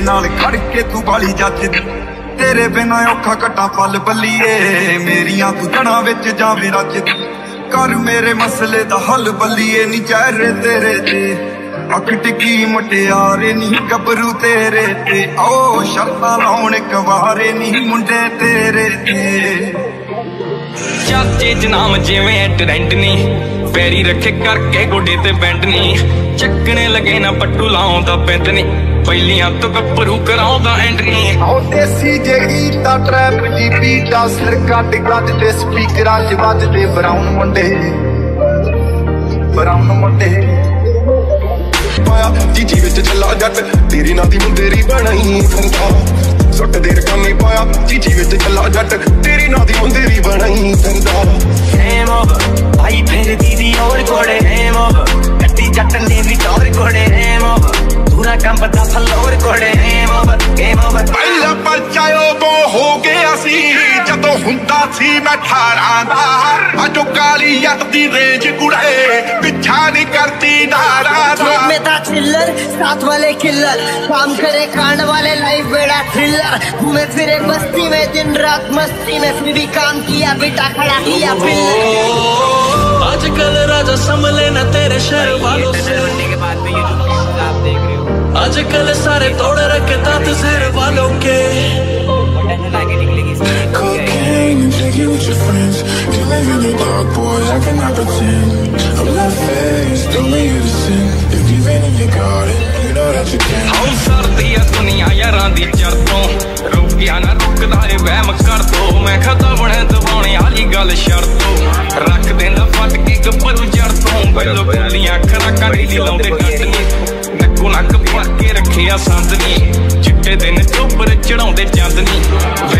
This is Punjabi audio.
ਮੇਰੇ ਨਾਲ ਖੜ ਕੇ ਤੂੰ ਬਾਲੀ ਜੱਜਦੀ ਤੇਰੇ ਬਿਨਾ ਔਖਾ ਘਟਾ ਪਲ ਬੱਲੀਏ। ਮੇਰੀਆਂ ਤੂੰ ਜੜਾਂ ਵਿੱਚ ਜਾਵੇਂ ਰੱਜਦੀ ਕਰ ਮੇਰੇ ਮਸਲੇ ਦਾ ਹੱਲ ਬੱਲੀਏ। ਨੀ ਚਿਹਰੇ ਤੇਰੇ ਤੇ। ਅੱਖ ਟਿੱਕੀ ਮਟਿਆਰੇ, ਨੀ ਗੱਭਰੂ ਤੇਰੇ ਤੇ। ਓ ਸ਼ਰਤਾਂ ਲਾਉਣ ਕਵਾਰੇ ਨੀ ਮੁੰਡੇ ਤੇਰੇ ਤੇ। ਚਾਚੇ ਜਨਾਮ ਜਿਵੇਂ ਟ੍ਰੈਂਡ ਨਹੀਂ ਪੈਰੀ ਰੱਖੇ ਕਰਕੇ ਗੋਡੇ ਤੇ ਬੈਂਡ ਨਹੀਂ ਚੱਕਣੇ ਲਗੇ ਨਾ ਪੱਟੂ ਲਾਉਂਦਾ ਪੈਂਦ ਨਹੀਂ ਪਹਿਲੀਆਂ ਤੋਂ ਗੱਭਰੂ ਕਰਾਉਂਦਾ ਐਂਟਰੀ ਉਹ ਦੇਸੀ ਜਿਹੜੀ ਤਾਂ ਟਰੈਪ ਦੀ ਬੀਟ ਸਿਰ ਕੱਟ ਗੱਜ ਸਪੀਕਰਾਂ 'ਚ ਵੱਜਦੇ ਬਰਾਊਨ ਮੁੰਡੇ। ਬਰਾਊਨ ਮੁੰਡੇ। ਪਾਇਆ, ਜੀਜੀ ਵਿੱਚ ਚੱਲਾ ਜੱਟ, ਤੇਰੀ ਨਾਲ ਦੀ ਮੁੰਦੇਰੀ ਬਣਾਈ ਫਿਰਦਾ ਸੁੱਟ ਦੇ ਰਕਾਮੇ ਪਾਇਆ, ਜੀਜੀ ਵਿੱਚ ਚੱਲਾ ਜੱਟ, ਤੇਰੀ ਨਾਲ ਮੁੰਦੇਰੀ ਬਣਾਈ ਫਿਰਦਾ ਸੀ ਮੈਂ 18 ਦਾ ਅਜੋ ਕਾਲੀ ਯੱਟ ਦੀ ਰੇਂਜ ਕੁੜੇ ਪਿੱਛਾ ਨਹੀਂ ਕਰਦੀ ਨਾਰਾ जेब में था चिल्लर साथ वाले किल्लर काम करे कांड वाले लाइफ बेड़ा थ्रिलर घूमे फिरे बस्ती में दिन रात मस्ती में फिर भी काम किया बेटा खड़ा किया पिल्लर आज कल राजा संभले न तेरे शहर वालों से आज कल सारे तोड़ रखे तात सिर वालों के Cocaine and drinking With your friends. You live in the dark, boy, I cannot pretend. I'm left faced, don't need you to sin. If you've been in your garden, you know that you can. ਹਉ ਸਰਦੀ ਆ ਦੁਨੀਆ ਯਾਰਾਂ ਦੀ ਚੜ ਤੋਂ ਰੁਕਿਆ ਨਾ ਰੁਕਦਾ ਏ ਵਹਿਮ ਕਰ ਦੋ ਮੈਂ ਖਦਾ ਬਣੇ ਦਵਾਉਣੇ ਵਾਲੀ ਗੱਲ ਸ਼ਰਤੋਂ ਰੱਖ ਦੇਂਦਾ ਫਟ ਕੇ ਗੱਭਰੂ ਜੜ ਤੋਂ ਬੈਲੋ ਬੈਲੀਆਂ ਖਰਾਕਾਂ ਦੀ ਲਾਉਂਦੇ ਡੱਟ ਨੀ ਨੱਕੋ ਨੱਕ ਭਰ ਕੇ ਰੱਖਿਆ ਸੰਦ ਨੀ ਚਿੱਟੇ ਦਿਨ ਚੋਬਰ ਚੜਾਉਂਦੇ ਚੰਦ ਨੀ ਵੈਰ ਸਾਡੇ ਨਾਲ